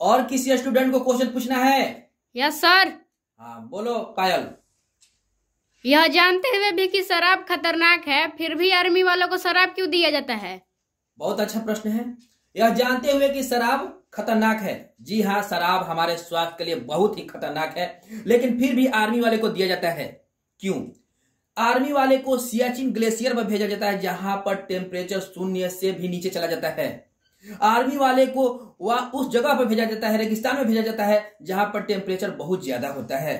और किसी स्टूडेंट को क्वेश्चन पूछना है? यस सर हाँ बोलो पायल यह जानते हुए भी कि शराब खतरनाक है फिर भी आर्मी वालों को शराब क्यों दिया जाता है? बहुत अच्छा प्रश्न है। यह जानते हुए कि शराब खतरनाक है। जी हाँ शराब हमारे स्वास्थ्य के लिए बहुत ही खतरनाक है लेकिन फिर भी आर्मी वाले को दिया जाता है। क्यों? आर्मी वाले को सियाचिन ग्लेशियर में भेजा जाता है जहाँ पर टेम्परेचर शून्य से भी नीचे चला जाता है। आर्मी वाले को वह उस जगह पर भेजा जाता है, रेगिस्तान में भेजा जाता है, जहाँ पर टेम्परेचर बहुत ज़्यादा होता है।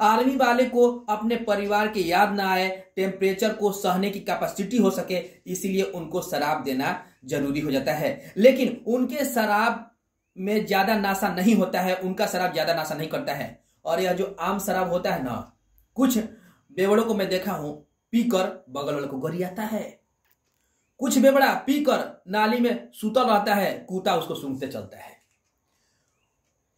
आर्मी वाले को अपने परिवार की याद ना आए टेम्परेचर को सहने की कैपेसिटी हो सके, इसीलिए उनको शराब देना ज़रूरी हो जाता है। लेकिन उनके शराब में ज़्यादा नाशा नहीं होता है, उनका शराब ज़्यादा नाशा नहीं करता है। और यह जो आम शराब होता है ना, कुछ बेवड़ों को मैं देखा हूँ, पीकर बगल वाले को गरियाता है। कुछ बेबड़ा पीकर नाली में सुतल रहता है, कूता उसको सूंघते चलता है।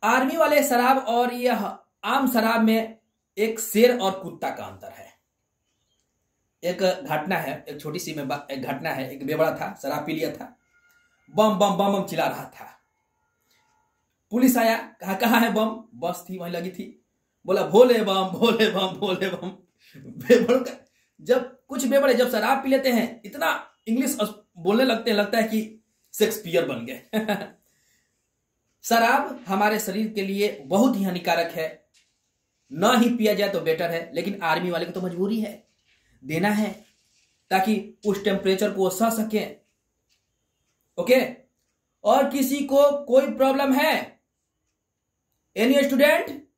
आर्मी वाले शराब और यह आम शराब में एक शेर और कुत्ता का अंतर है। एक घटना है, एक छोटी सी में एक घटना है, एक बेबड़ा था, शराब पी लिया था। बम बम बम बम चिल्ला रहा था। पुलिस आया, कहा कहा है बम? बस थी, वहीं लगी थी। बोला, भोले बम भोले बम भोले बम। बेबड़ जब कुछ बेबड़े जब शराब पी लेते हैं, इतना इंग्लिश बोलने लगते हैं, लगता है कि शेक्सपियर बन गए। शराब हमारे शरीर के लिए बहुत ही हानिकारक है। ना ही पिया जाए तो बेटर है, लेकिन आर्मी वाले को तो मजबूरी है। देना है, ताकि उस टेम्परेचर को सह सके। ओके और किसी को कोई प्रॉब्लम है? Any student